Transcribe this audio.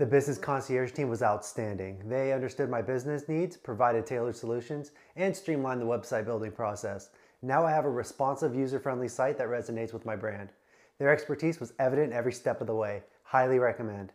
The business concierge team was outstanding. They understood my business needs, provided tailored solutions, and streamlined the website building process. Now I have a responsive, user friendly site that resonates with my brand. Their expertise was evident every step of the way. Highly recommend.